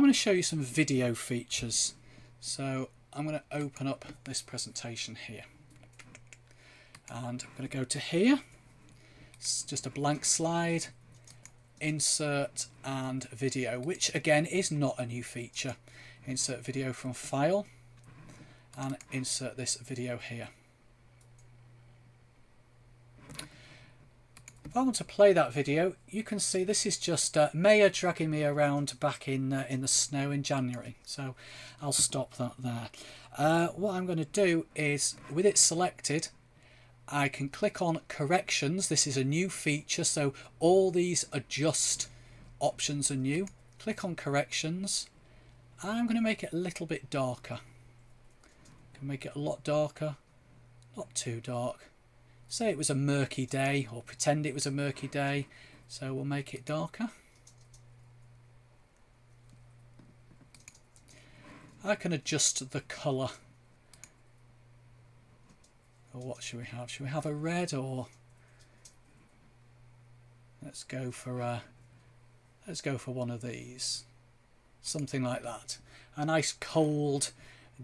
going to show you some video features. So I'm going to open up this presentation here. And I'm going to go to here. It's just a blank slide. Insert and video, which again is not a new feature. Insert video from file and insert this video here. If I want to play that video, you can see this is just uh, Maya dragging me around back in uh, in the snow in January. So I'll stop that there. Uh, what I'm going to do is, with it selected, I can click on corrections. This is a new feature, so all these adjust options are new. Click on corrections. I'm going to make it a little bit darker. Can make it a lot darker, not too dark say it was a murky day or pretend it was a murky day. So we'll make it darker. I can adjust the colour. Or what should we have? Should we have a red or? Let's go for a let's go for one of these. Something like that. A nice cold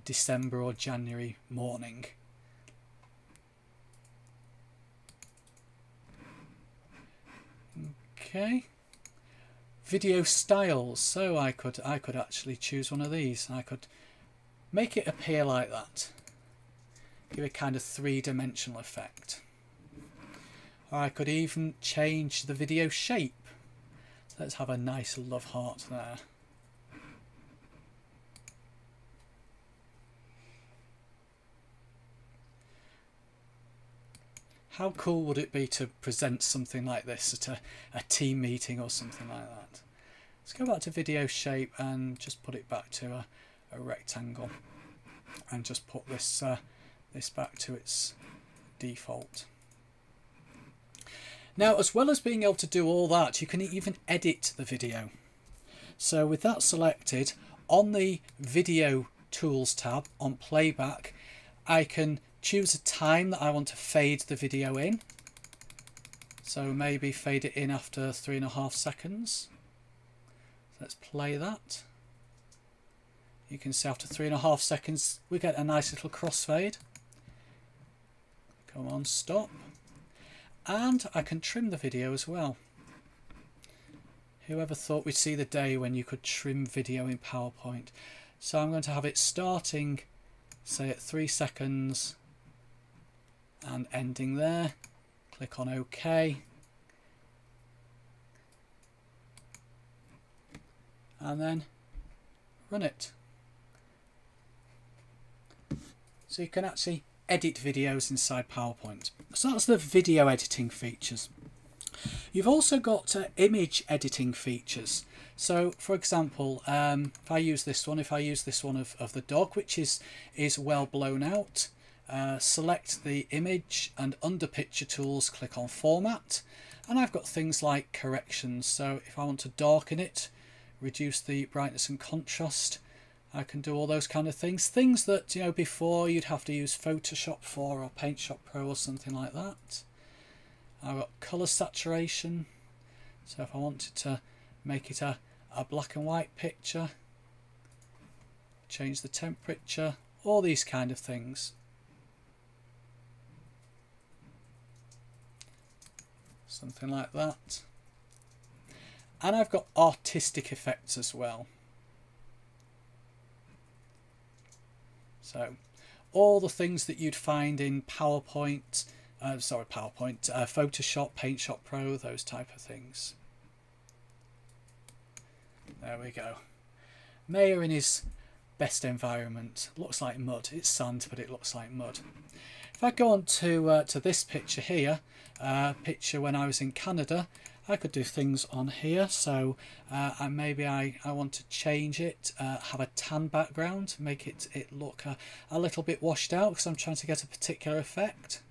December or January morning Okay. Video styles. So I could I could actually choose one of these. I could make it appear like that. Give it kind of three-dimensional effect. Or I could even change the video shape. Let's have a nice love heart there. How cool would it be to present something like this at a, a team meeting or something like that? Let's go back to video shape and just put it back to a, a rectangle and just put this uh, this back to its default. Now, as well as being able to do all that, you can even edit the video. So with that selected, on the video tools tab on playback, I can choose a time that I want to fade the video in. So maybe fade it in after three and a half seconds. Let's play that. You can see after three and a half seconds we get a nice little crossfade. Come on, stop. And I can trim the video as well. Whoever thought we'd see the day when you could trim video in PowerPoint. So I'm going to have it starting, say at three seconds, and ending there. Click on OK. And then run it. So you can actually edit videos inside PowerPoint. So that's the video editing features. You've also got uh, image editing features. So for example, um, if I use this one, if I use this one of, of the dog, which is, is well blown out, uh, select the image and under picture tools click on format. And I've got things like corrections. So if I want to darken it reduce the brightness and contrast I can do all those kind of things. Things that you know before you'd have to use Photoshop for or Paint Shop Pro or something like that. I've got color saturation. So if I wanted to make it a, a black and white picture change the temperature all these kind of things something like that. And I've got artistic effects as well. So all the things that you'd find in PowerPoint, uh, sorry, PowerPoint, uh, Photoshop, Paint Shop Pro, those type of things. There we go. Mayor in his best environment. Looks like mud. It's sand, but it looks like mud. If I go on to, uh, to this picture here, uh, picture when I was in Canada, I could do things on here. So uh, maybe I, I want to change it, uh, have a tan background, make it, it look a, a little bit washed out because I'm trying to get a particular effect.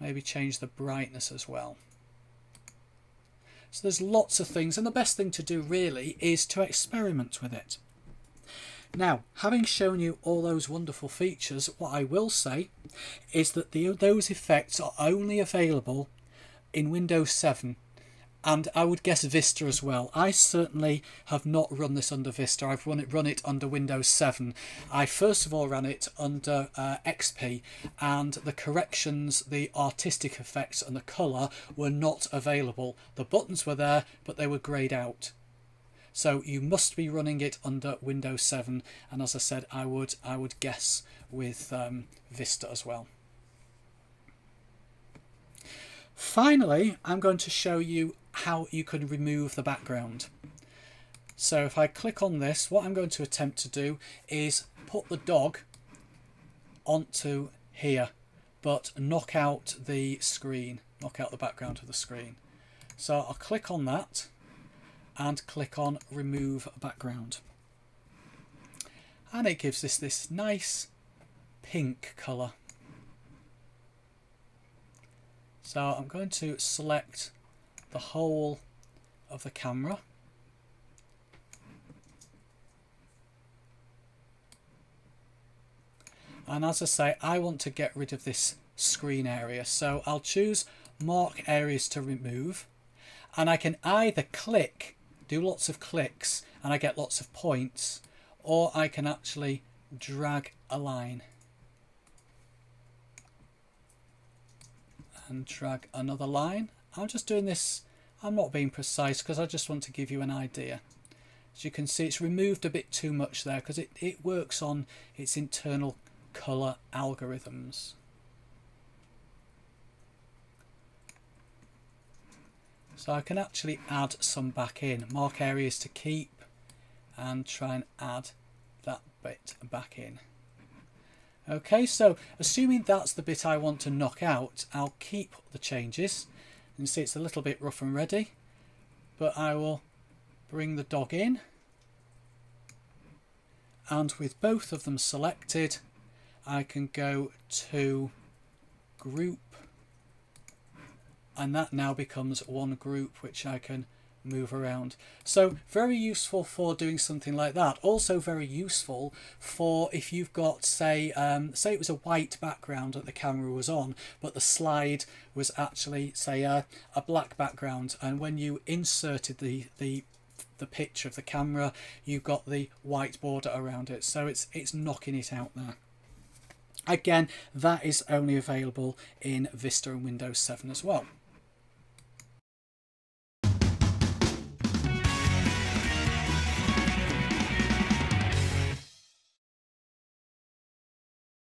Maybe change the brightness as well. So there's lots of things and the best thing to do really is to experiment with it. Now, having shown you all those wonderful features, what I will say is that the, those effects are only available in Windows 7 and I would guess Vista as well. I certainly have not run this under Vista. I've run it run it under Windows 7. I first of all ran it under uh, XP, and the corrections, the artistic effects, and the colour were not available. The buttons were there, but they were greyed out. So you must be running it under Windows 7, and as I said, I would I would guess with um, Vista as well. Finally, I'm going to show you how you can remove the background. So if I click on this, what I'm going to attempt to do is put the dog onto here, but knock out the screen, knock out the background of the screen. So I'll click on that and click on remove background. And it gives this this nice pink colour. So I'm going to select the whole of the camera. And as I say, I want to get rid of this screen area. So I'll choose mark areas to remove. And I can either click, do lots of clicks, and I get lots of points, or I can actually drag a line. and drag another line. I'm just doing this, I'm not being precise because I just want to give you an idea. As you can see it's removed a bit too much there because it, it works on its internal colour algorithms. So I can actually add some back in, mark areas to keep and try and add that bit back in. Okay, so assuming that's the bit I want to knock out, I'll keep the changes. And see it's a little bit rough and ready, but I will bring the dog in. And with both of them selected, I can go to group and that now becomes one group which I can move around. So very useful for doing something like that. Also very useful for if you've got, say, um, say it was a white background that the camera was on, but the slide was actually, say, a, a black background. And when you inserted the, the the picture of the camera, you've got the white border around it. So it's it's knocking it out there. Again, that is only available in Vista and Windows 7 as well.